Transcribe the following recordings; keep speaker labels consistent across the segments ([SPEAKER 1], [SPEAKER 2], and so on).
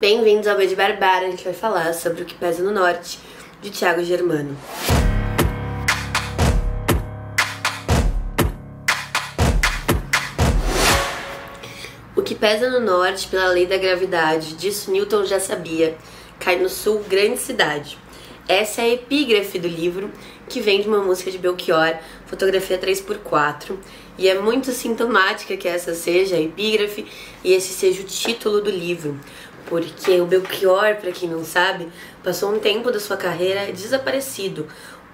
[SPEAKER 1] Bem-vindos ao Beijo Barbara, a gente vai falar sobre o que pesa no norte, de Tiago Germano. O que pesa no norte pela lei da gravidade, disso Newton já sabia, cai no sul, grande cidade. Essa é a epígrafe do livro, que vem de uma música de Belchior, fotografia 3x4, e é muito sintomática que essa seja a epígrafe e esse seja o título do livro porque o Belchior, para quem não sabe, passou um tempo da sua carreira desaparecido.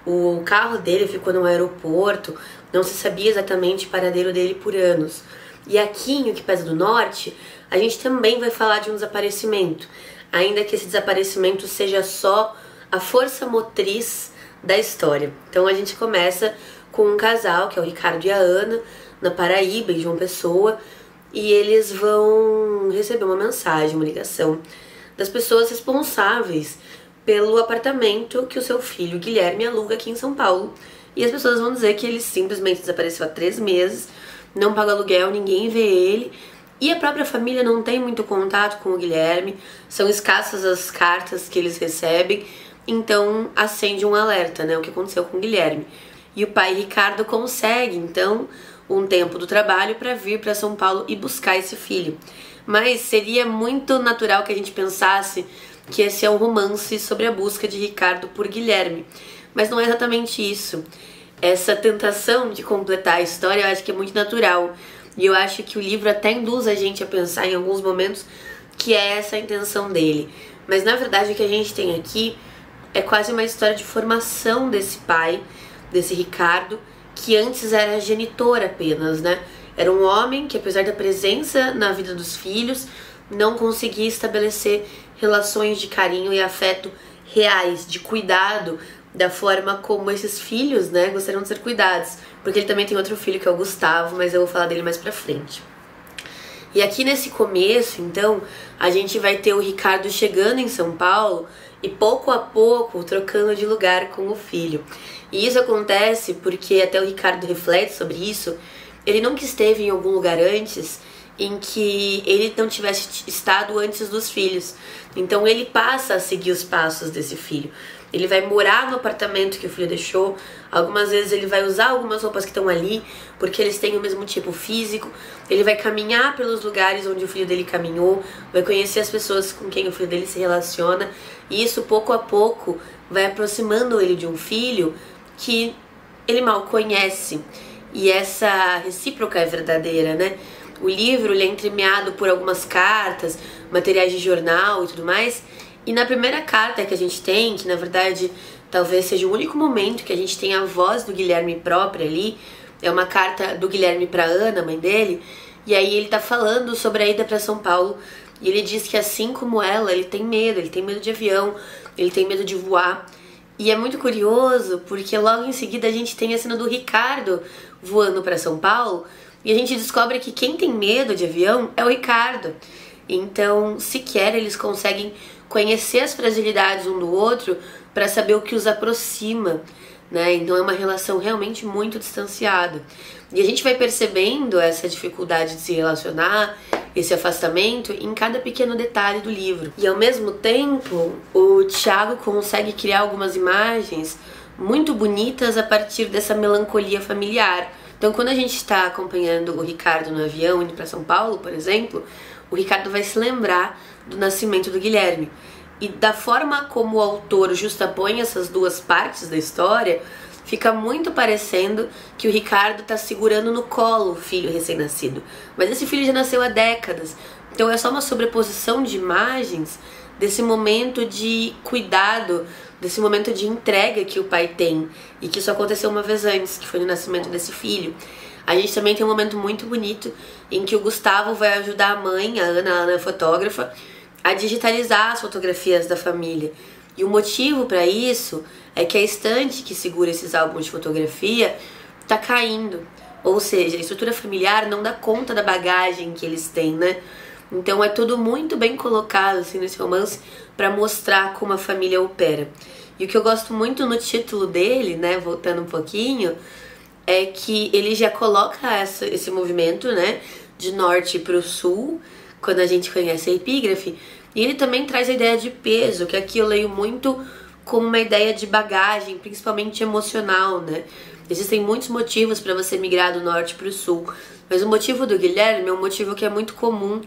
[SPEAKER 1] O carro dele ficou no aeroporto, não se sabia exatamente o paradeiro dele por anos. E aqui em O Que Pesa do Norte, a gente também vai falar de um desaparecimento, ainda que esse desaparecimento seja só a força motriz da história. Então a gente começa com um casal, que é o Ricardo e a Ana, na Paraíba, em João Pessoa, e eles vão receber uma mensagem, uma ligação das pessoas responsáveis pelo apartamento que o seu filho Guilherme aluga aqui em São Paulo. E as pessoas vão dizer que ele simplesmente desapareceu há três meses, não paga aluguel, ninguém vê ele. E a própria família não tem muito contato com o Guilherme, são escassas as cartas que eles recebem, então acende um alerta, né? O que aconteceu com o Guilherme. E o pai Ricardo consegue, então, um tempo do trabalho para vir para São Paulo e buscar esse filho. Mas seria muito natural que a gente pensasse que esse é um romance sobre a busca de Ricardo por Guilherme. Mas não é exatamente isso. Essa tentação de completar a história eu acho que é muito natural. E eu acho que o livro até induz a gente a pensar em alguns momentos que é essa a intenção dele. Mas na verdade o que a gente tem aqui é quase uma história de formação desse pai, desse Ricardo, que antes era genitor apenas, né? Era um homem que, apesar da presença na vida dos filhos, não conseguia estabelecer relações de carinho e afeto reais, de cuidado, da forma como esses filhos, né, gostariam de ser cuidados. Porque ele também tem outro filho que é o Gustavo, mas eu vou falar dele mais pra frente. E aqui nesse começo, então, a gente vai ter o Ricardo chegando em São Paulo e pouco a pouco trocando de lugar com o filho. E isso acontece porque até o Ricardo reflete sobre isso. Ele nunca esteve em algum lugar antes em que ele não tivesse estado antes dos filhos. Então ele passa a seguir os passos desse filho. Ele vai morar no apartamento que o filho deixou. Algumas vezes ele vai usar algumas roupas que estão ali, porque eles têm o mesmo tipo físico. Ele vai caminhar pelos lugares onde o filho dele caminhou, vai conhecer as pessoas com quem o filho dele se relaciona. E isso pouco a pouco vai aproximando ele de um filho que ele mal conhece. E essa recíproca é verdadeira, né? O livro ele é entremeado por algumas cartas, materiais de jornal e tudo mais. E na primeira carta que a gente tem, que na verdade talvez seja o único momento que a gente tem a voz do Guilherme própria ali, é uma carta do Guilherme para Ana, mãe dele, e aí ele tá falando sobre a ida para São Paulo, e ele diz que assim como ela, ele tem medo, ele tem medo de avião, ele tem medo de voar. E é muito curioso porque logo em seguida a gente tem a cena do Ricardo voando para São Paulo, e a gente descobre que quem tem medo de avião é o Ricardo. Então, sequer eles conseguem conhecer as fragilidades um do outro para saber o que os aproxima, né? Então é uma relação realmente muito distanciada. E a gente vai percebendo essa dificuldade de se relacionar, esse afastamento em cada pequeno detalhe do livro. E ao mesmo tempo, o Tiago consegue criar algumas imagens muito bonitas a partir dessa melancolia familiar. Então, quando a gente está acompanhando o Ricardo no avião indo para São Paulo, por exemplo, o Ricardo vai se lembrar do nascimento do Guilherme. E da forma como o autor justapõe essas duas partes da história, fica muito parecendo que o Ricardo está segurando no colo o filho recém-nascido. Mas esse filho já nasceu há décadas. Então é só uma sobreposição de imagens desse momento de cuidado, desse momento de entrega que o pai tem. E que isso aconteceu uma vez antes, que foi no nascimento desse filho. A gente também tem um momento muito bonito em que o Gustavo vai ajudar a mãe, a Ana, a Ana é fotógrafa, a digitalizar as fotografias da família. E o motivo para isso é que a estante que segura esses álbuns de fotografia tá caindo. Ou seja, a estrutura familiar não dá conta da bagagem que eles têm, né? Então é tudo muito bem colocado assim nesse romance para mostrar como a família opera. E o que eu gosto muito no título dele, né, voltando um pouquinho, é que ele já coloca essa, esse movimento, né, de norte para o sul, quando a gente conhece a epígrafe, E ele também traz a ideia de peso, que aqui eu leio muito como uma ideia de bagagem, principalmente emocional, né? Existem muitos motivos para você migrar do norte para o sul, mas o motivo do Guilherme é um motivo que é muito comum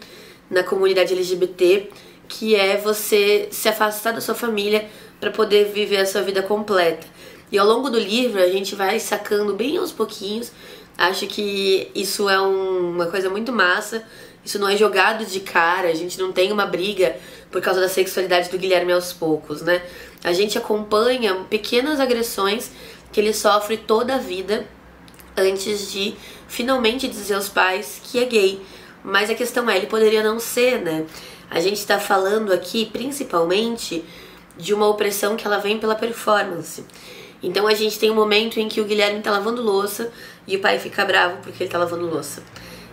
[SPEAKER 1] na comunidade LGBT, que é você se afastar da sua família para poder viver a sua vida completa. E ao longo do livro a gente vai sacando bem aos pouquinhos. Acho que isso é um, uma coisa muito massa. Isso não é jogado de cara, a gente não tem uma briga por causa da sexualidade do Guilherme aos poucos, né? A gente acompanha pequenas agressões que ele sofre toda a vida antes de finalmente dizer aos pais que é gay. Mas a questão é, ele poderia não ser, né? A gente está falando aqui principalmente de uma opressão que ela vem pela performance. Então a gente tem um momento em que o Guilherme tá lavando louça e o pai fica bravo porque ele tá lavando louça.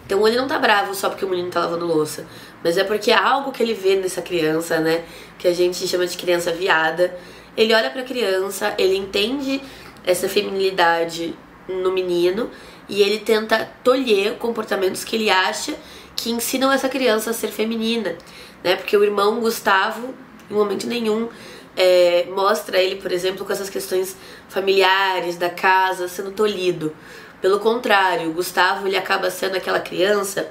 [SPEAKER 1] Então ele não tá bravo só porque o menino tá lavando louça, mas é porque há algo que ele vê nessa criança, né, que a gente chama de criança viada. Ele olha para a criança, ele entende essa feminilidade no menino e ele tenta tolher comportamentos que ele acha que ensinam essa criança a ser feminina, né? Porque o irmão Gustavo, em momento nenhum, é, mostra ele, por exemplo, com essas questões familiares da casa sendo tolhido. Pelo contrário, Gustavo ele acaba sendo aquela criança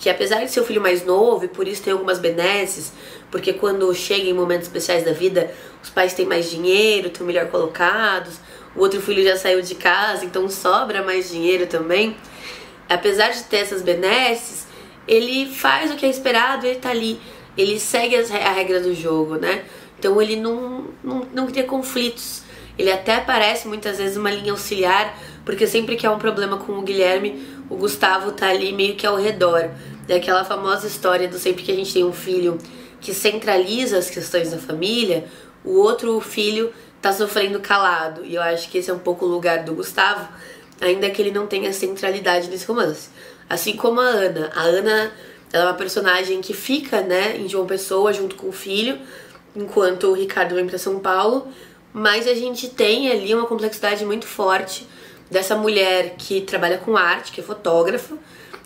[SPEAKER 1] que apesar de ser o filho mais novo e por isso tem algumas benesses, porque quando chega em momentos especiais da vida, os pais têm mais dinheiro, estão melhor colocados, o outro filho já saiu de casa, então sobra mais dinheiro também. Apesar de ter essas benesses, ele faz o que é esperado, ele tá ali, ele segue a regra do jogo, né? Então ele não, não, não cria conflitos. Ele até parece muitas vezes uma linha auxiliar, porque sempre que há um problema com o Guilherme, o Gustavo tá ali meio que ao redor. É aquela famosa história do sempre que a gente tem um filho que centraliza as questões da família, o outro filho tá sofrendo calado. E eu acho que esse é um pouco o lugar do Gustavo, ainda que ele não tenha centralidade nesse romance. Assim como a Ana. A Ana ela é uma personagem que fica, né, em João Pessoa junto com o filho, enquanto o Ricardo vem para São Paulo, mas a gente tem ali uma complexidade muito forte dessa mulher que trabalha com arte, que é fotógrafa,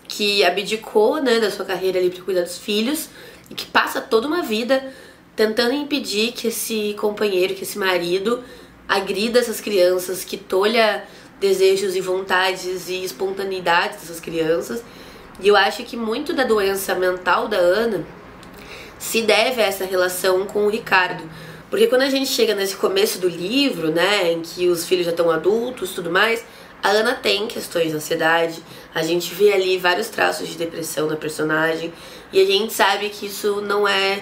[SPEAKER 1] que abdicou, né, da sua carreira ali para cuidar dos filhos e que passa toda uma vida tentando impedir que esse companheiro, que esse marido agrida essas crianças, que tolha desejos e vontades e espontaneidades dessas crianças. E eu acho que muito da doença mental da Ana se deve a essa relação com o Ricardo. Porque quando a gente chega nesse começo do livro, né, em que os filhos já estão adultos tudo mais, a Ana tem questões de ansiedade, a gente vê ali vários traços de depressão na personagem, e a gente sabe que isso não é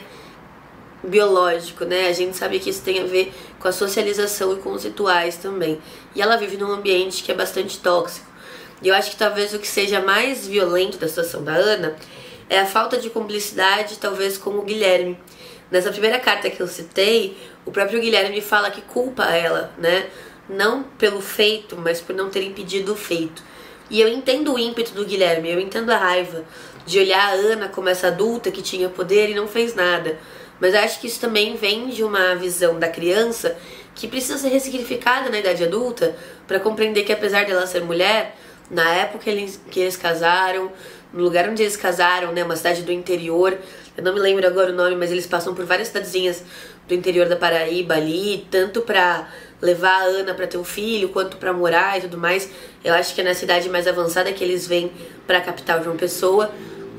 [SPEAKER 1] biológico, né? A gente sabe que isso tem a ver com a socialização e com os rituais também. E ela vive num ambiente que é bastante tóxico. E eu acho que talvez o que seja mais violento da situação da Ana é a falta de cumplicidade, talvez, com o Guilherme. Nessa primeira carta que eu citei, o próprio Guilherme fala que culpa ela, né? Não pelo feito, mas por não ter impedido o feito. E eu entendo o ímpeto do Guilherme, eu entendo a raiva de olhar a Ana como essa adulta que tinha poder e não fez nada. Mas acho que isso também vem de uma visão da criança que precisa ser ressignificada na idade adulta para compreender que apesar dela ser mulher, na época eles, que eles casaram, no lugar onde eles casaram, né, uma cidade do interior, eu não me lembro agora o nome, mas eles passam por várias cidadezinhas do interior da Paraíba ali, tanto pra levar a Ana para ter um filho, quanto para morar e tudo mais. Eu acho que é na cidade mais avançada que eles vêm para a capital de uma pessoa,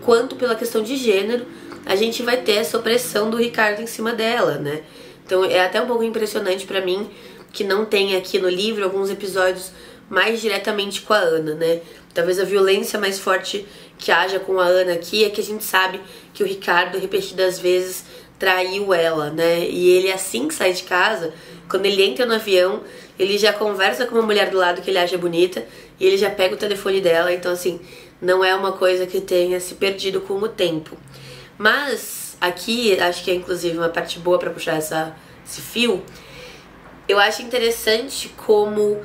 [SPEAKER 1] quanto pela questão de gênero, a gente vai ter essa opressão do Ricardo em cima dela, né? Então é até um pouco impressionante para mim que não tem aqui no livro alguns episódios mais diretamente com a Ana, né? Talvez a violência mais forte que haja com a Ana aqui é que a gente sabe que o Ricardo repetidas vezes traiu ela, né? E ele assim que sai de casa, quando ele entra no avião, ele já conversa com uma mulher do lado que ele acha bonita e ele já pega o telefone dela, então assim, não é uma coisa que tenha se perdido com o tempo. Mas aqui, acho que é inclusive uma parte boa para puxar essa, esse fio. Eu acho interessante como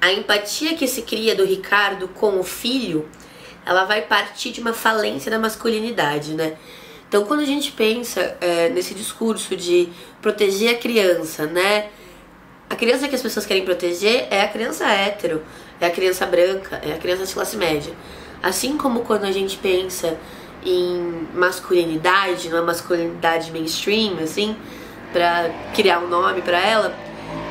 [SPEAKER 1] a empatia que se cria do Ricardo com o filho, ela vai partir de uma falência da masculinidade, né? Então, quando a gente pensa é, nesse discurso de proteger a criança, né? A criança que as pessoas querem proteger é a criança hétero, é a criança branca, é a criança de classe média. Assim como quando a gente pensa em masculinidade, numa masculinidade mainstream, assim, para criar um nome para ela,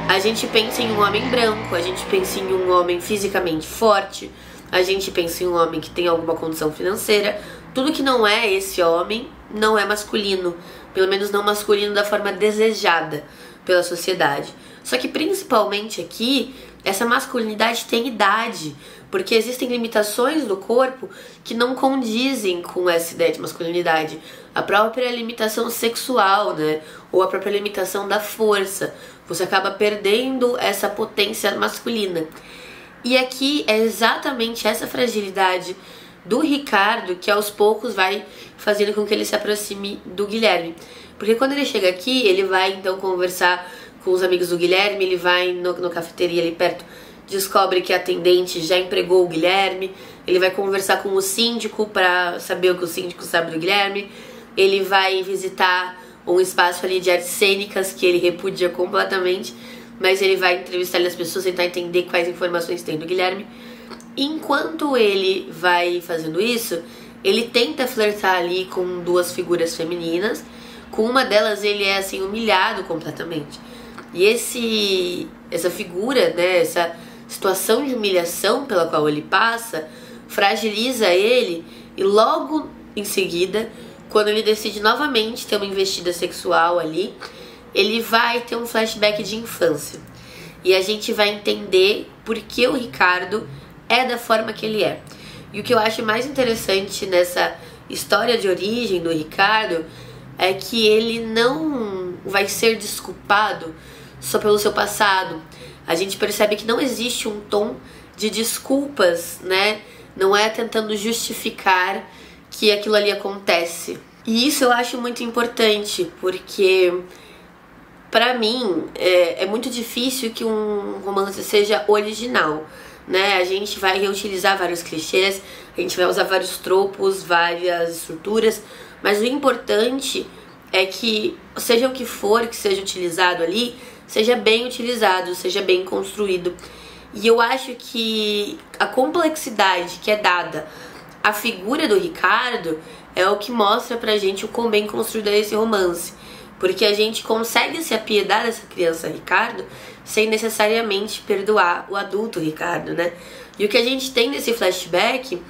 [SPEAKER 1] a gente pensa em um homem branco, a gente pensa em um homem fisicamente forte, a gente pensa em um homem que tem alguma condição financeira. Tudo que não é esse homem não é masculino, pelo menos não masculino da forma desejada pela sociedade. Só que principalmente aqui, essa masculinidade tem idade, porque existem limitações do corpo que não condizem com essa ideia de masculinidade. A própria limitação sexual, né? Ou a própria limitação da força. Você acaba perdendo essa potência masculina. E aqui é exatamente essa fragilidade do Ricardo que aos poucos vai fazendo com que ele se aproxime do Guilherme. Porque quando ele chega aqui, ele vai então conversar com os amigos do Guilherme, ele vai no, no cafeteria ali perto descobre que a atendente já empregou o Guilherme, ele vai conversar com o síndico para saber o que o síndico sabe do Guilherme, ele vai visitar um espaço ali de artes cênicas que ele repudia completamente, mas ele vai entrevistar as pessoas, tentar entender quais informações tem do Guilherme. Enquanto ele vai fazendo isso, ele tenta flertar ali com duas figuras femininas. Com uma delas ele é assim humilhado completamente. E esse essa figura, né, essa situação de humilhação pela qual ele passa fragiliza ele e logo em seguida, quando ele decide novamente ter uma investida sexual ali, ele vai ter um flashback de infância. E a gente vai entender por que o Ricardo é da forma que ele é. E o que eu acho mais interessante nessa história de origem do Ricardo é que ele não vai ser desculpado só pelo seu passado, a gente percebe que não existe um tom de desculpas, né? Não é tentando justificar que aquilo ali acontece. E isso eu acho muito importante, porque para mim é, é, muito difícil que um romance seja original, né? A gente vai reutilizar vários clichês, a gente vai usar vários tropos, várias estruturas, mas o importante é que seja o que for que seja utilizado ali, seja bem utilizado, seja bem construído. E eu acho que a complexidade que é dada à figura do Ricardo é o que mostra pra gente o quão bem construído é esse romance. Porque a gente consegue se apiedar dessa criança Ricardo sem necessariamente perdoar o adulto Ricardo, né? E o que a gente tem nesse flashback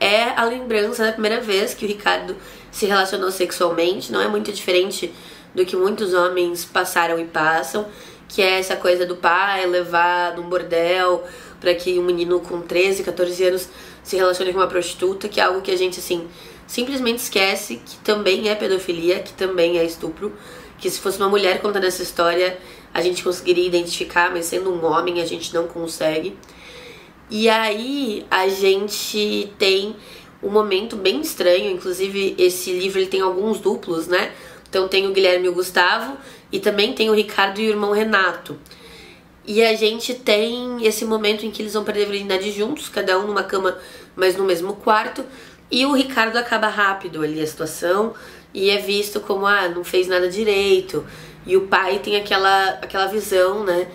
[SPEAKER 1] é a lembrança da primeira vez que o Ricardo se relacionou sexualmente, não é muito diferente do que muitos homens passaram e passam, que é essa coisa do pai levar num bordel para que um menino com 13, 14 anos se relacione com uma prostituta, que é algo que a gente assim simplesmente esquece que também é pedofilia, que também é estupro, que se fosse uma mulher contando essa história, a gente conseguiria identificar, mas sendo um homem a gente não consegue. E aí a gente tem um momento bem estranho, inclusive esse livro ele tem alguns duplos, né? Então tem o Guilherme e o Gustavo e também tem o Ricardo e o irmão Renato. E a gente tem esse momento em que eles vão perder a virgindade juntos, cada um numa cama, mas no mesmo quarto. E o Ricardo acaba rápido ali a situação e é visto como, ah, não fez nada direito. E o pai tem aquela, aquela visão, né,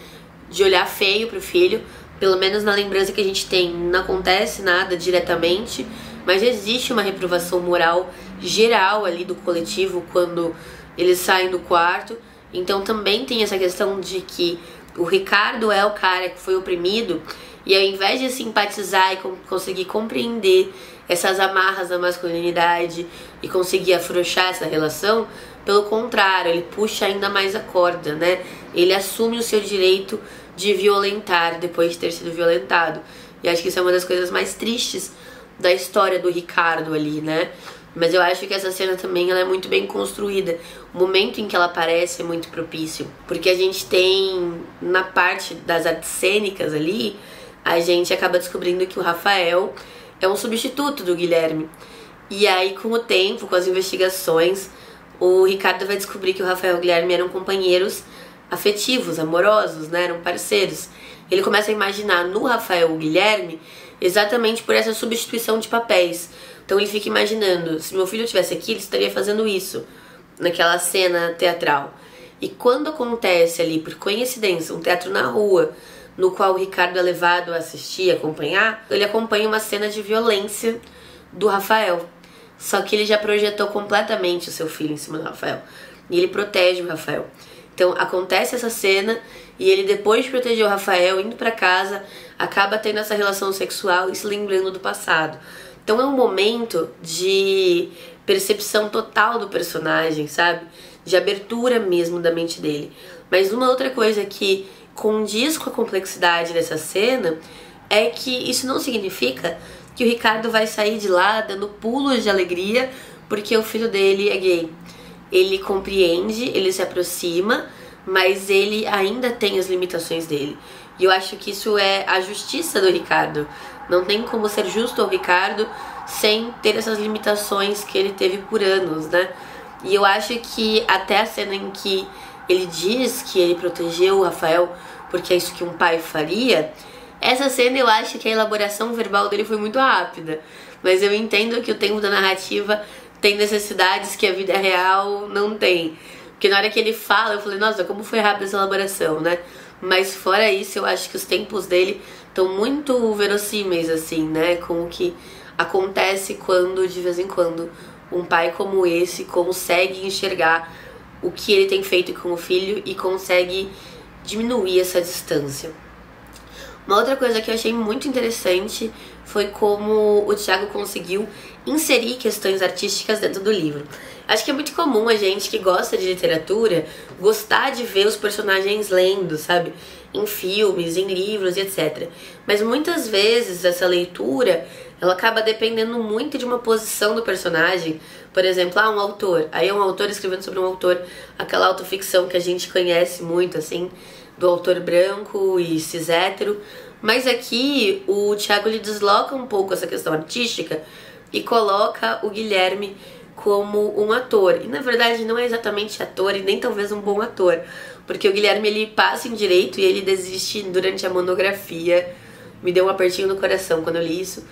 [SPEAKER 1] de olhar feio pro filho. Pelo menos na lembrança que a gente tem, não acontece nada diretamente, mas existe uma reprovação moral geral ali do coletivo quando eles saem do quarto. Então também tem essa questão de que o Ricardo é o cara que foi oprimido e ao invés de simpatizar e conseguir compreender essas amarras da masculinidade e conseguir afrouxar essa relação, pelo contrário, ele puxa ainda mais a corda, né? Ele assume o seu direito de violentar depois de ter sido violentado. E acho que isso é uma das coisas mais tristes da história do Ricardo ali, né? Mas eu acho que essa cena também ela é muito bem construída. O momento em que ela aparece é muito propício. Porque a gente tem, na parte das artes cênicas ali, a gente acaba descobrindo que o Rafael é um substituto do Guilherme. E aí, com o tempo, com as investigações, o Ricardo vai descobrir que o Rafael e o Guilherme eram companheiros afetivos, amorosos, né? Eram parceiros. Ele começa a imaginar no Rafael o Guilherme exatamente por essa substituição de papéis então ele fica imaginando, se meu filho estivesse aqui, ele estaria fazendo isso naquela cena teatral. E quando acontece ali, por coincidência, um teatro na rua, no qual o Ricardo é levado a assistir, acompanhar, ele acompanha uma cena de violência do Rafael. só que ele já projetou completamente o seu filho em cima do Rafael. E ele protege o Rafael. Então acontece essa cena e ele depois de proteger o Rafael indo para casa, acaba tendo essa relação sexual e se lembrando do passado. Então é um momento de percepção total do personagem, sabe? De abertura mesmo da mente dele. Mas uma outra coisa que condiz com a complexidade dessa cena é que isso não significa que o Ricardo vai sair de lá dando pulos de alegria porque o filho dele é gay. Ele compreende, ele se aproxima, mas ele ainda tem as limitações dele. E eu acho que isso é a justiça do Ricardo. Não tem como ser justo ao Ricardo sem ter essas limitações que ele teve por anos, né? E eu acho que até a cena em que ele diz que ele protegeu o Rafael porque é isso que um pai faria, essa cena eu acho que a elaboração verbal dele foi muito rápida. Mas eu entendo que o tempo da narrativa tem necessidades que a vida real não tem. Porque na hora que ele fala, eu falei, nossa, como foi rápida essa elaboração, né? Mas fora isso, eu acho que os tempos dele estão muito verossímeis, assim, né? Com o que acontece quando, de vez em quando, um pai como esse consegue enxergar o que ele tem feito com o filho e consegue diminuir essa distância. Uma outra coisa que eu achei muito interessante foi como o Thiago conseguiu inserir questões artísticas dentro do livro. Acho que é muito comum a gente que gosta de literatura gostar de ver os personagens lendo, sabe? Em filmes, em livros e etc. Mas muitas vezes essa leitura ela acaba dependendo muito de uma posição do personagem. Por exemplo, ah, um autor. Aí é um autor escrevendo sobre um autor, aquela autoficção que a gente conhece muito, assim, do autor branco e cis hétero. Mas aqui o Thiago desloca um pouco essa questão artística e coloca o Guilherme como um ator. E na verdade não é exatamente ator e nem talvez um bom ator, porque o Guilherme ele passa em direito e ele desiste durante a monografia. Me deu um apertinho no coração quando eu li isso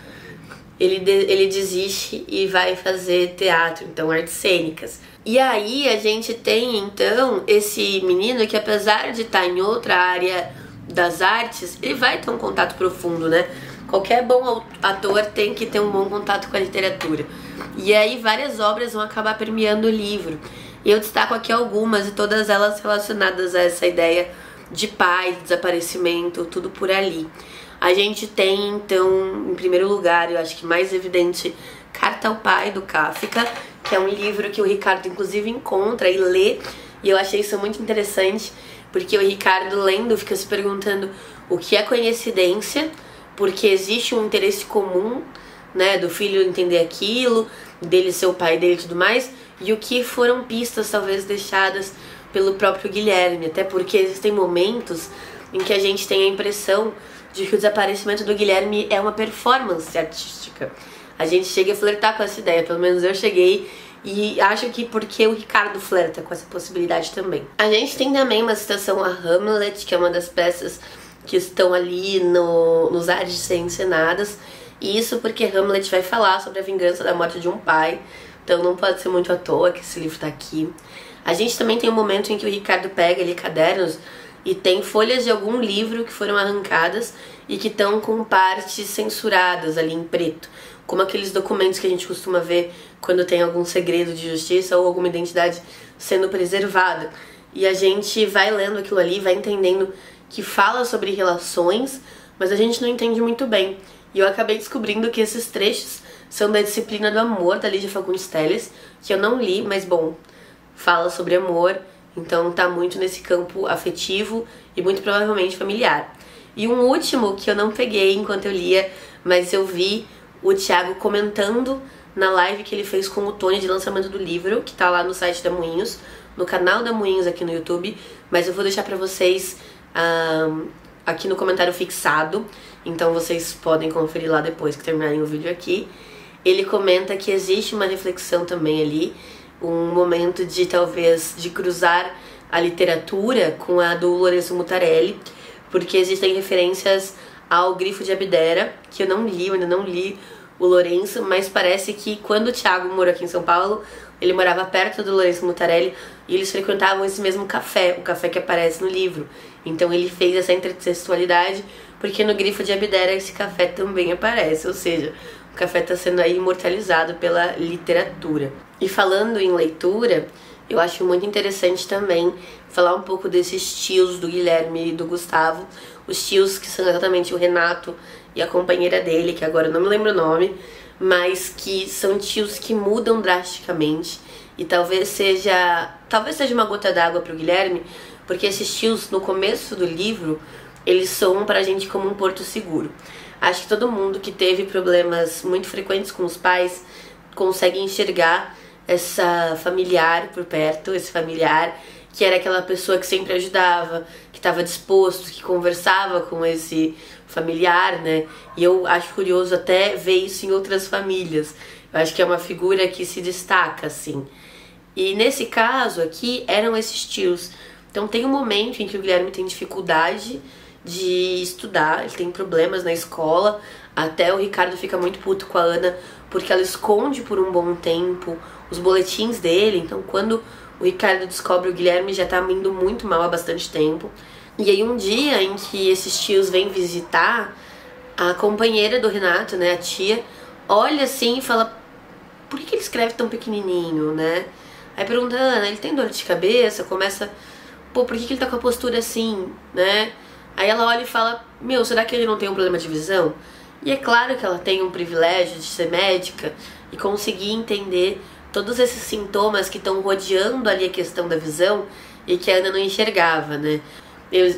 [SPEAKER 1] ele, de, ele desiste e vai fazer teatro, então artes cênicas. E aí a gente tem então esse menino que apesar de estar em outra área das artes, ele vai ter um contato profundo, né? Qualquer bom ator tem que ter um bom contato com a literatura. E aí várias obras vão acabar permeando o livro. E eu destaco aqui algumas e todas elas relacionadas a essa ideia de paz, desaparecimento, tudo por ali. A gente tem, então, em primeiro lugar, eu acho que mais evidente, Carta ao Pai, do Kafka, que é um livro que o Ricardo, inclusive, encontra e lê. E eu achei isso muito interessante, porque o Ricardo, lendo, fica se perguntando o que é coincidência, porque existe um interesse comum, né, do filho entender aquilo, dele ser o pai dele e tudo mais, e o que foram pistas, talvez, deixadas pelo próprio Guilherme, até porque existem momentos em que a gente tem a impressão de que o desaparecimento do Guilherme é uma performance artística. A gente chega a flertar com essa ideia, pelo menos eu cheguei e acho que porque o Ricardo flerta com essa possibilidade também. A gente tem também uma citação a Hamlet, que é uma das peças que estão ali no, nos ares de ser encenadas. E isso porque Hamlet vai falar sobre a vingança da morte de um pai. Então não pode ser muito à toa que esse livro está aqui. A gente também tem um momento em que o Ricardo pega ali cadernos e tem folhas de algum livro que foram arrancadas e que estão com partes censuradas ali em preto, como aqueles documentos que a gente costuma ver quando tem algum segredo de justiça ou alguma identidade sendo preservada. E a gente vai lendo aquilo ali, vai entendendo que fala sobre relações, mas a gente não entende muito bem. E eu acabei descobrindo que esses trechos são da disciplina do amor da Lídia Fagundes Telles, que eu não li, mas bom, fala sobre amor então tá muito nesse campo afetivo e muito provavelmente familiar. E um último que eu não peguei enquanto eu lia, mas eu vi o Thiago comentando na live que ele fez com o Tony de lançamento do livro, que tá lá no site da Moinhos, no canal da Moinhos aqui no YouTube, mas eu vou deixar para vocês um, aqui no comentário fixado, então vocês podem conferir lá depois que terminarem o vídeo aqui. Ele comenta que existe uma reflexão também ali um momento de talvez de cruzar a literatura com a do Lourenço Mutarelli, porque existem referências ao Grifo de Abdera, que eu não li, eu ainda não li o Lourenço, mas parece que quando o Thiago morou aqui em São Paulo, ele morava perto do Lourenço Mutarelli e eles frequentavam esse mesmo café, o café que aparece no livro. Então ele fez essa intertextualidade, porque no Grifo de Abdera esse café também aparece, ou seja, café está sendo aí imortalizado pela literatura. E falando em leitura, eu acho muito interessante também falar um pouco desses tios do Guilherme e do Gustavo. Os tios que são exatamente o Renato e a companheira dele, que agora eu não me lembro o nome, mas que são tios que mudam drasticamente. E talvez seja, talvez seja uma gota d'água para o Guilherme, porque esses tios no começo do livro, eles são pra gente como um porto seguro. Acho que todo mundo que teve problemas muito frequentes com os pais consegue enxergar essa familiar por perto, esse familiar que era aquela pessoa que sempre ajudava, que estava disposto, que conversava com esse familiar, né? E eu acho curioso até ver isso em outras famílias. Eu acho que é uma figura que se destaca, assim. E nesse caso aqui, eram esses tios. Então tem um momento em que o Guilherme tem dificuldade de estudar, ele tem problemas na escola. Até o Ricardo fica muito puto com a Ana porque ela esconde por um bom tempo os boletins dele. Então, quando o Ricardo descobre o Guilherme já tá indo muito mal há bastante tempo. E aí, um dia em que esses tios vêm visitar, a companheira do Renato, né, a tia, olha assim e fala: Por que ele escreve tão pequenininho, né? Aí pergunta: Ana, ele tem dor de cabeça? Começa: Pô, por que, ele tá com a postura assim, né? Aí ela olha e fala: Meu, será que ele não tem um problema de visão? E é claro que ela tem um privilégio de ser médica e conseguir entender todos esses sintomas que estão rodeando ali a questão da visão e que a Ana não enxergava, né?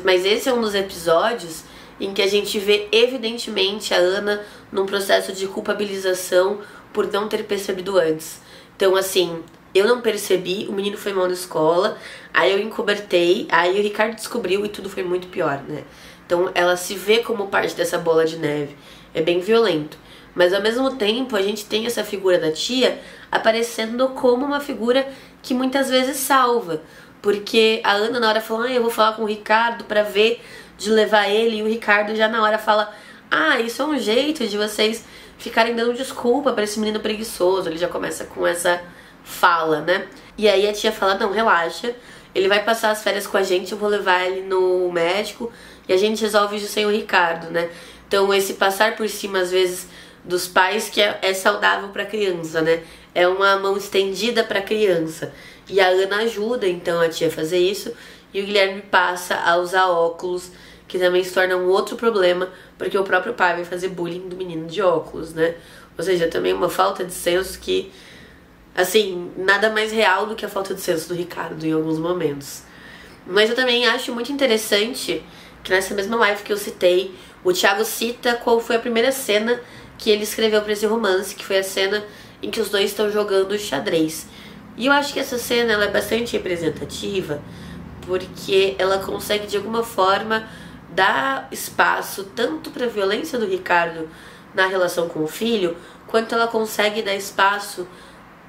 [SPEAKER 1] mas esse é um dos episódios em que a gente vê evidentemente a Ana num processo de culpabilização por não ter percebido antes. Então, assim, eu não percebi, o menino foi mal na escola, aí eu encobertei, aí o Ricardo descobriu e tudo foi muito pior, né? Então ela se vê como parte dessa bola de neve. É bem violento. Mas ao mesmo tempo a gente tem essa figura da tia aparecendo como uma figura que muitas vezes salva. Porque a Ana na hora falou, ah, eu vou falar com o Ricardo para ver de levar ele, e o Ricardo já na hora fala, ah, isso é um jeito de vocês ficarem dando desculpa para esse menino preguiçoso. Ele já começa com essa fala, né? E aí a tia fala: não, relaxa, ele vai passar as férias com a gente, eu vou levar ele no médico e a gente resolve isso sem o Ricardo, né? Então, esse passar por cima, às vezes, dos pais que é, é saudável para criança, né? É uma mão estendida para criança. E a Ana ajuda, então, a tia a fazer isso. E o Guilherme passa a usar óculos, que também se torna um outro problema, porque o próprio pai vai fazer bullying do menino de óculos, né? Ou seja, também uma falta de senso que assim, nada mais real do que a falta de senso do Ricardo em alguns momentos. Mas eu também acho muito interessante que nessa mesma live que eu citei, o Thiago cita qual foi a primeira cena que ele escreveu para esse romance, que foi a cena em que os dois estão jogando xadrez. E eu acho que essa cena ela é bastante representativa, porque ela consegue de alguma forma dar espaço tanto para a violência do Ricardo na relação com o filho, quanto ela consegue dar espaço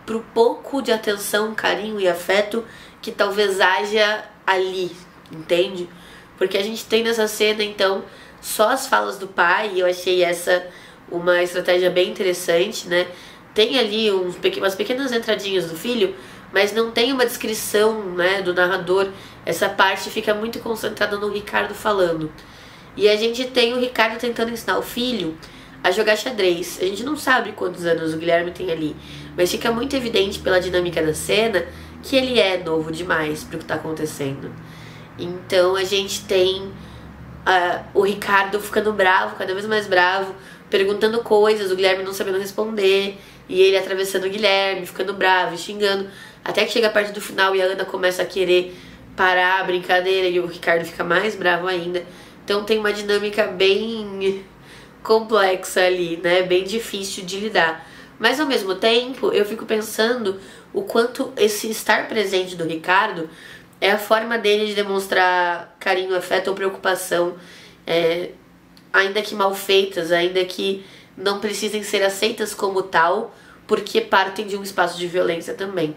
[SPEAKER 1] pro pouco de atenção, carinho e afeto que talvez haja ali, entende? Porque a gente tem nessa cena, então, só as falas do pai, e eu achei essa uma estratégia bem interessante, né? Tem ali uns, umas pequenas entradinhas do filho, mas não tem uma descrição né, do narrador. Essa parte fica muito concentrada no Ricardo falando. E a gente tem o Ricardo tentando ensinar o filho a jogar xadrez. A gente não sabe quantos anos o Guilherme tem ali, mas fica muito evidente pela dinâmica da cena que ele é novo demais para o que está acontecendo. Então a gente tem uh, o Ricardo ficando bravo, cada vez mais bravo, perguntando coisas, o Guilherme não sabendo responder, e ele atravessando o Guilherme, ficando bravo, xingando, até que chega a parte do final e a Ana começa a querer parar a brincadeira e o Ricardo fica mais bravo ainda. Então tem uma dinâmica bem complexa ali, né? Bem difícil de lidar. Mas ao mesmo tempo, eu fico pensando o quanto esse estar presente do Ricardo é a forma dele de demonstrar carinho, afeto ou preocupação, é, ainda que mal feitas, ainda que não precisem ser aceitas como tal, porque partem de um espaço de violência também.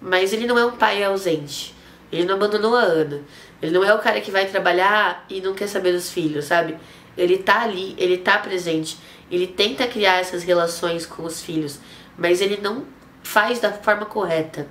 [SPEAKER 1] Mas ele não é um pai ausente. Ele não abandonou a Ana. Ele não é o cara que vai trabalhar e não quer saber dos filhos, sabe? Ele tá ali, ele tá presente, ele tenta criar essas relações com os filhos, mas ele não faz da forma correta,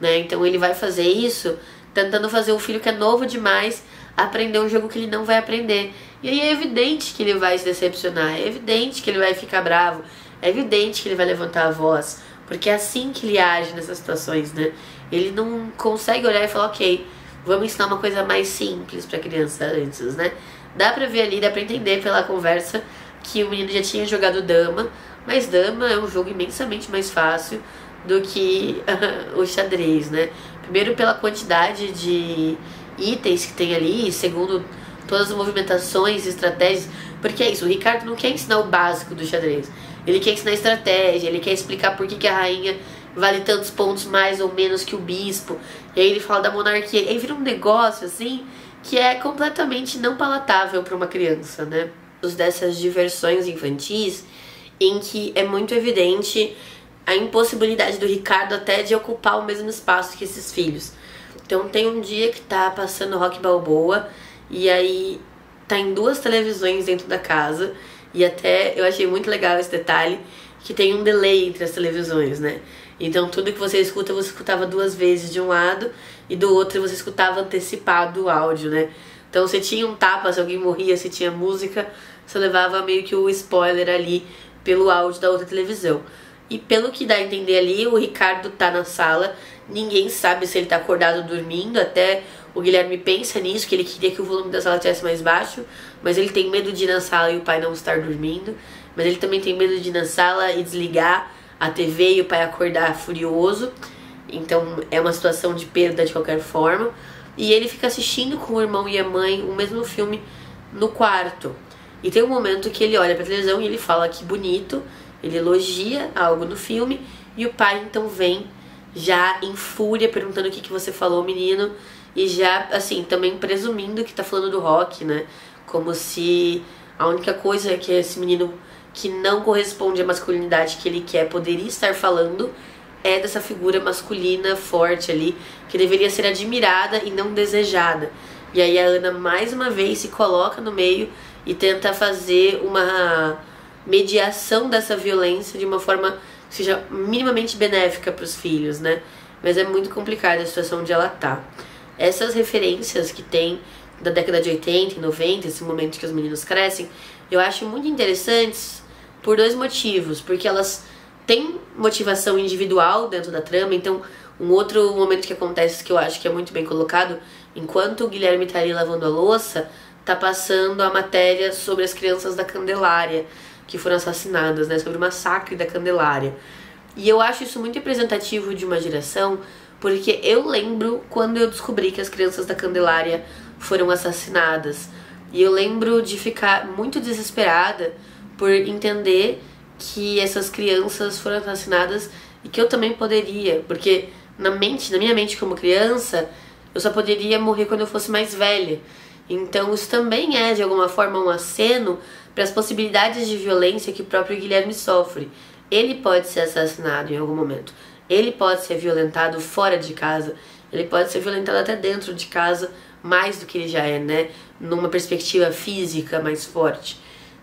[SPEAKER 1] né? Então ele vai fazer isso tentando fazer o filho que é novo demais aprender um jogo que ele não vai aprender. E aí é evidente que ele vai se decepcionar, é evidente que ele vai ficar bravo, é evidente que ele vai levantar a voz, porque é assim que ele age nessas situações, né? Ele não consegue olhar e falar, ok, vamos ensinar uma coisa mais simples pra criança antes, né? Dá pra ver ali, dá pra entender pela conversa que o menino já tinha jogado dama, mas dama é um jogo imensamente mais fácil do que o xadrez, né? Primeiro pela quantidade de itens que tem ali, segundo todas as movimentações, estratégias, porque é isso, o Ricardo não quer ensinar o básico do xadrez. Ele quer ensinar estratégia, ele quer explicar por que, que a rainha vale tantos pontos mais ou menos que o bispo. E aí ele fala da monarquia. E aí vira um negócio assim que é completamente não palatável para uma criança, né? Dessas diversões infantis em que é muito evidente a impossibilidade do Ricardo até de ocupar o mesmo espaço que esses filhos. Então tem um dia que tá passando Rock Balboa e aí tá em duas televisões dentro da casa e até eu achei muito legal esse detalhe que tem um delay entre as televisões, né? Então tudo que você escuta, você escutava duas vezes de um lado e do outro você escutava antecipado o áudio, né? Então você tinha um tapa, se alguém morria, se tinha música, você levava meio que o spoiler ali pelo áudio da outra televisão. E pelo que dá a entender ali, o Ricardo tá na sala, ninguém sabe se ele tá acordado ou dormindo, até o Guilherme pensa nisso, que ele queria que o volume da sala estivesse mais baixo, mas ele tem medo de ir na sala e o pai não estar dormindo. Mas ele também tem medo de ir na sala e desligar a TV e o pai acordar furioso. Então é uma situação de perda de qualquer forma. E ele fica assistindo com o irmão e a mãe o mesmo filme no quarto. E tem um momento que ele olha pra televisão e ele fala que bonito, ele elogia algo no filme, e o pai então vem já em fúria perguntando o que, que você falou, menino, e já assim, também presumindo que tá falando do rock, né? Como se a única coisa que esse menino que não corresponde à masculinidade que ele quer poderia estar falando é dessa figura masculina forte ali, que deveria ser admirada e não desejada. E aí a Ana mais uma vez se coloca no meio e tenta fazer uma mediação dessa violência de uma forma que seja minimamente benéfica para os filhos, né? Mas é muito complicada a situação onde ela tá. Essas referências que tem da década de 80 e 90, esse momento que os meninos crescem, eu acho muito interessantes por dois motivos. Porque elas têm motivação individual dentro da trama, então um outro momento que acontece que eu acho que é muito bem colocado, enquanto o Guilherme tá ali lavando a louça, tá passando a matéria sobre as crianças da Candelária que foram assassinadas, né, sobre o massacre da Candelária. E eu acho isso muito representativo de uma geração, porque eu lembro quando eu descobri que as crianças da Candelária foram assassinadas. E eu lembro de ficar muito desesperada por entender que essas crianças foram assassinadas e que eu também poderia, porque na mente, na minha mente como criança, eu só poderia morrer quando eu fosse mais velha. Então isso também é de alguma forma um aceno para as possibilidades de violência que o próprio Guilherme sofre. Ele pode ser assassinado em algum momento. Ele pode ser violentado fora de casa. Ele pode ser violentado até dentro de casa, mais do que ele já é, né? Numa perspectiva física mais forte.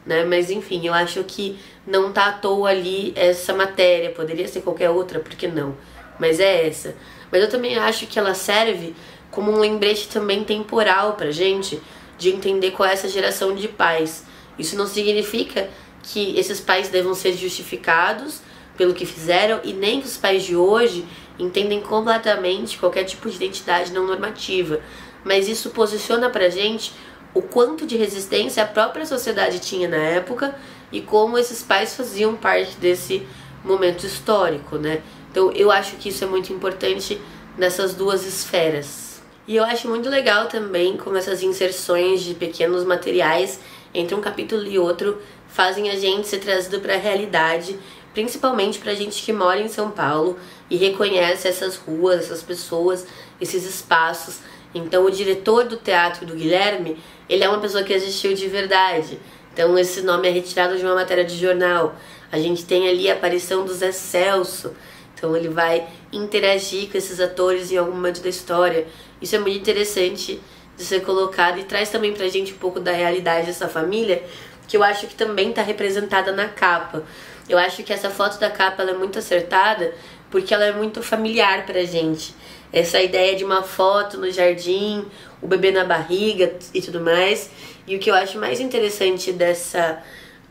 [SPEAKER 1] Né? Mas enfim, eu acho que não tá à toa ali essa matéria. Poderia ser qualquer outra, por que não? Mas é essa. Mas eu também acho que ela serve como um lembrete também temporal pra gente de entender qual é essa geração de pais. Isso não significa que esses pais devam ser justificados pelo que fizeram e nem que os pais de hoje entendem completamente qualquer tipo de identidade não normativa. Mas isso posiciona pra gente o quanto de resistência a própria sociedade tinha na época e como esses pais faziam parte desse momento histórico, né? Então eu acho que isso é muito importante nessas duas esferas. E eu acho muito legal também como essas inserções de pequenos materiais entre um capítulo e outro fazem a gente ser trazido para a realidade, principalmente para gente que mora em São Paulo e reconhece essas ruas, essas pessoas, esses espaços. Então o diretor do teatro do Guilherme, ele é uma pessoa que existiu de verdade. Então esse nome é retirado de uma matéria de jornal. A gente tem ali a aparição do Zé Celso. Então ele vai interagir com esses atores em algum momento da história. Isso é muito interessante de ser colocado e traz também pra gente um pouco da realidade dessa família, que eu acho que também tá representada na capa. Eu acho que essa foto da capa é muito acertada porque ela é muito familiar pra gente. Essa ideia de uma foto no jardim, o bebê na barriga e tudo mais. E o que eu acho mais interessante dessa,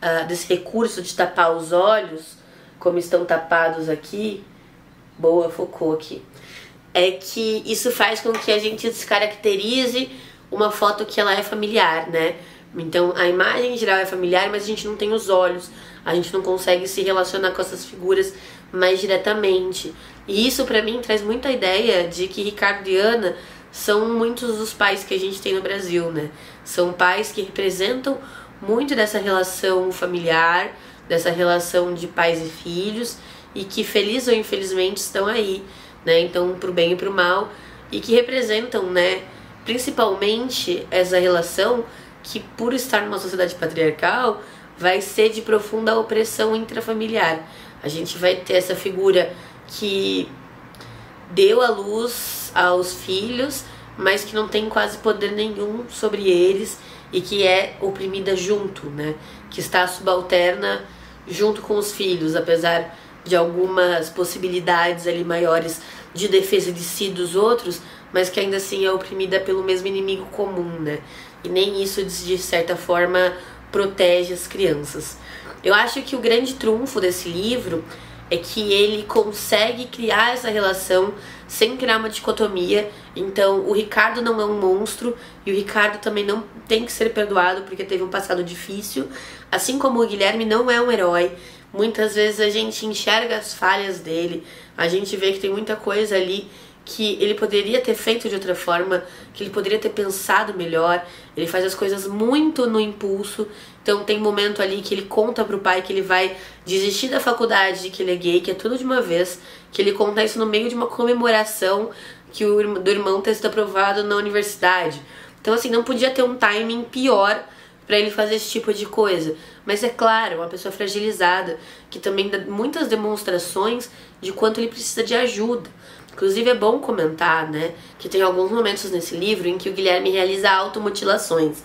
[SPEAKER 1] uh, desse recurso de tapar os olhos como estão tapados aqui, boa, focou aqui, é que isso faz com que a gente descaracterize uma foto que ela é familiar, né? Então a imagem em geral é familiar, mas a gente não tem os olhos, a gente não consegue se relacionar com essas figuras mais diretamente. E isso para mim traz muita ideia de que Ricardo e Ana são muitos dos pais que a gente tem no Brasil, né? São pais que representam muito dessa relação familiar, dessa relação de pais e filhos e que feliz ou infelizmente estão aí, né? Então, pro bem e pro mal e que representam, né, principalmente essa relação que por estar numa sociedade patriarcal vai ser de profunda opressão intrafamiliar. A gente vai ter essa figura que deu a luz aos filhos, mas que não tem quase poder nenhum sobre eles e que é oprimida junto, né? Que está subalterna junto com os filhos, apesar de algumas possibilidades ali maiores de defesa de si dos outros, mas que ainda assim é oprimida pelo mesmo inimigo comum, né? E nem isso de certa forma protege as crianças. Eu acho que o grande trunfo desse livro é que ele consegue criar essa relação sem criar uma dicotomia. Então, o Ricardo não é um monstro e o Ricardo também não tem que ser perdoado porque teve um passado difícil, assim como o Guilherme não é um herói. Muitas vezes a gente enxerga as falhas dele, a gente vê que tem muita coisa ali que ele poderia ter feito de outra forma, que ele poderia ter pensado melhor. Ele faz as coisas muito no impulso. Então tem momento ali que ele conta pro pai que ele vai desistir da faculdade, que ele é gay, que é tudo de uma vez, que ele conta isso no meio de uma comemoração que o do irmão ter sido aprovado na universidade. Então assim, não podia ter um timing pior para ele fazer esse tipo de coisa. Mas é claro, uma pessoa fragilizada que também dá muitas demonstrações de quanto ele precisa de ajuda. Inclusive é bom comentar, né, que tem alguns momentos nesse livro em que o Guilherme realiza automutilações.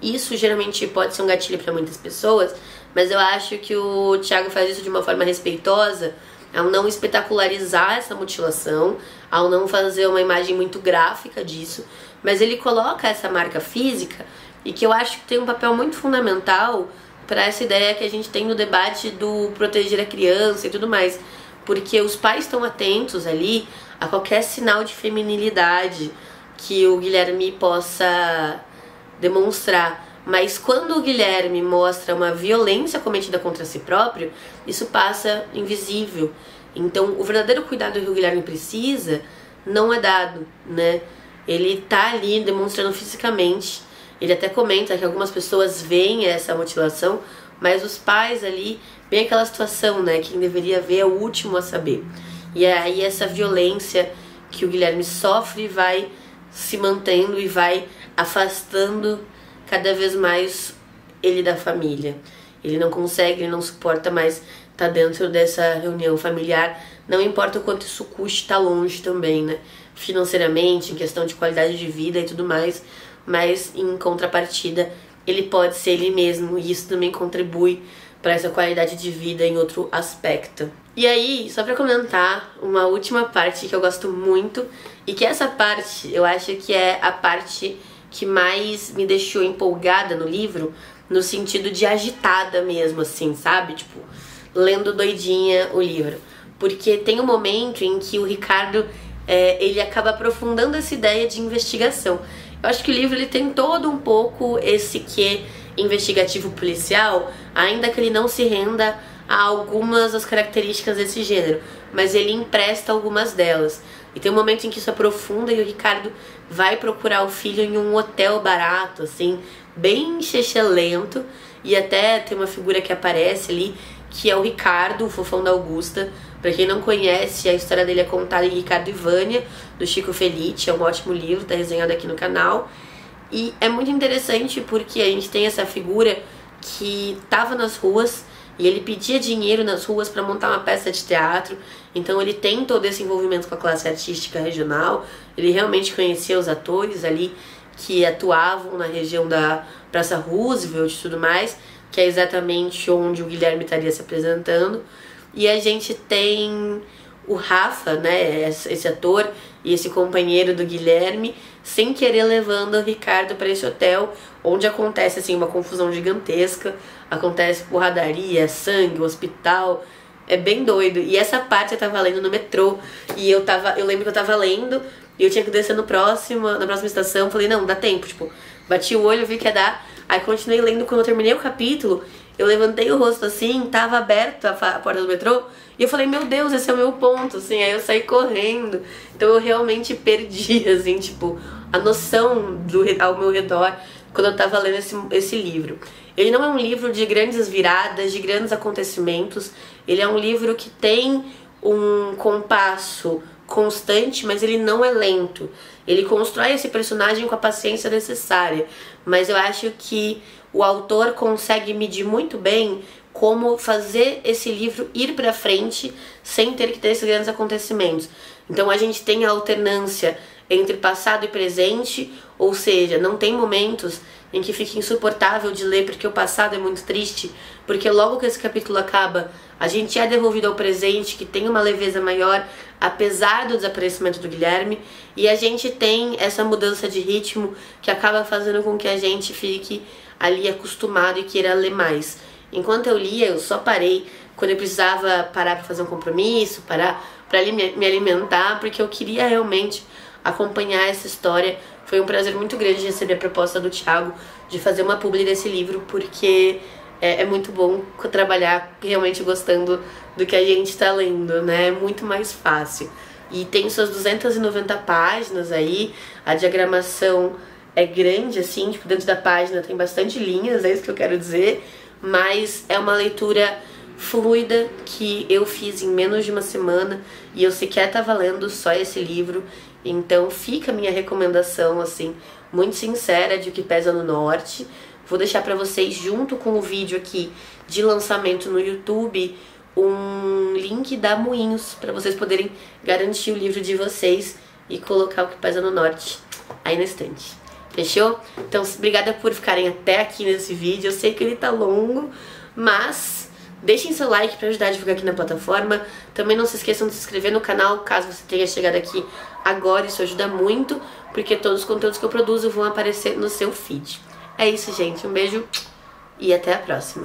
[SPEAKER 1] Isso geralmente pode ser um gatilho para muitas pessoas, mas eu acho que o Thiago faz isso de uma forma respeitosa, ao não espetacularizar essa mutilação, ao não fazer uma imagem muito gráfica disso, mas ele coloca essa marca física e que eu acho que tem um papel muito fundamental para essa ideia que a gente tem no debate do proteger a criança e tudo mais, porque os pais estão atentos ali a qualquer sinal de feminilidade que o Guilherme possa demonstrar. Mas quando o Guilherme mostra uma violência cometida contra si próprio, isso passa invisível. Então, o verdadeiro cuidado que o Guilherme precisa não é dado, né? Ele tá ali demonstrando fisicamente. Ele até comenta que algumas pessoas veem essa mutilação, mas os pais ali bem aquela situação, né? Quem deveria ver é o último a saber. E aí essa violência que o Guilherme sofre vai se mantendo e vai afastando cada vez mais ele da família. Ele não consegue, ele não suporta mais estar tá dentro dessa reunião familiar. Não importa o quanto isso custe estar tá longe também, né? Financeiramente, em questão de qualidade de vida e tudo mais. Mas em contrapartida, ele pode ser ele mesmo e isso também contribui para essa qualidade de vida em outro aspecto. E aí, só para comentar, uma última parte que eu gosto muito e que essa parte eu acho que é a parte que mais me deixou empolgada no livro, no sentido de agitada mesmo, assim, sabe? Tipo, lendo doidinha o livro. Porque tem um momento em que o Ricardo é, ele acaba aprofundando essa ideia de investigação. Eu acho que o livro ele tem todo um pouco esse que investigativo policial, ainda que ele não se renda a algumas das características desse gênero, mas ele empresta algumas delas. E tem um momento em que isso aprofunda e o Ricardo vai procurar o filho em um hotel barato, assim, bem lento E até tem uma figura que aparece ali, que é o Ricardo, o fofão da Augusta. Pra quem não conhece, a história dele é contada em Ricardo e Vânia, do Chico Felice. É um ótimo livro, tá resenhado aqui no canal. E é muito interessante porque a gente tem essa figura que tava nas ruas e ele pedia dinheiro nas ruas para montar uma peça de teatro. Então ele tem todo esse envolvimento com a classe artística regional. Ele realmente conhecia os atores ali que atuavam na região da Praça Roosevelt e tudo mais, que é exatamente onde o Guilherme estaria se apresentando. E a gente tem o Rafa, né, esse ator e esse companheiro do Guilherme, sem querer levando o Ricardo para esse hotel, onde acontece assim uma confusão gigantesca, acontece porradaria, sangue, hospital, É bem doido. E essa parte eu tava lendo no metrô. E eu tava. Eu lembro que eu tava lendo e eu tinha que descer no próximo, na próxima estação. Falei, não, dá tempo. Tipo, bati o olho, vi que ia dar. Aí continuei lendo quando eu terminei o capítulo. Eu levantei o rosto assim, tava aberta a porta do metrô. E eu falei, meu Deus, esse é o meu ponto, assim. Aí eu saí correndo. Então eu realmente perdi, assim, tipo, a noção do, ao meu redor quando eu tava lendo esse, esse livro. Ele não é um livro de grandes viradas, de grandes acontecimentos. Ele é um livro que tem um compasso constante, mas ele não é lento. Ele constrói esse personagem com a paciência necessária. Mas eu acho que o autor consegue medir muito bem como fazer esse livro ir para frente sem ter que ter esses grandes acontecimentos. Então a gente tem a alternância entre passado e presente, ou seja, não tem momentos em que fica insuportável de ler porque o passado é muito triste, porque logo que esse capítulo acaba, a gente é devolvido ao presente, que tem uma leveza maior, apesar do desaparecimento do Guilherme, e a gente tem essa mudança de ritmo que acaba fazendo com que a gente fique ali acostumado e queira ler mais. Enquanto eu lia, eu só parei quando eu precisava parar para fazer um compromisso, parar para me alimentar, porque eu queria realmente acompanhar essa história. Foi um prazer muito grande receber a proposta do Thiago de fazer uma publi desse livro, porque é, é muito bom trabalhar realmente gostando do que a gente está lendo, né? É muito mais fácil. E tem suas 290 páginas aí, a diagramação é grande, assim, tipo, dentro da página tem bastante linhas, é isso que eu quero dizer, mas é uma leitura fluida que eu fiz em menos de uma semana e eu sequer tava lendo só esse livro então fica a minha recomendação, assim, muito sincera de o que pesa no norte. Vou deixar para vocês, junto com o vídeo aqui de lançamento no YouTube, um link da Moinhos para vocês poderem garantir o livro de vocês e colocar o que pesa no norte aí na estante. Fechou? Então, obrigada por ficarem até aqui nesse vídeo. Eu sei que ele tá longo, mas Deixem seu like para ajudar a divulgar aqui na plataforma. Também não se esqueçam de se inscrever no canal, caso você tenha chegado aqui agora. Isso ajuda muito, porque todos os conteúdos que eu produzo vão aparecer no seu feed. É isso, gente. Um beijo e até a próxima.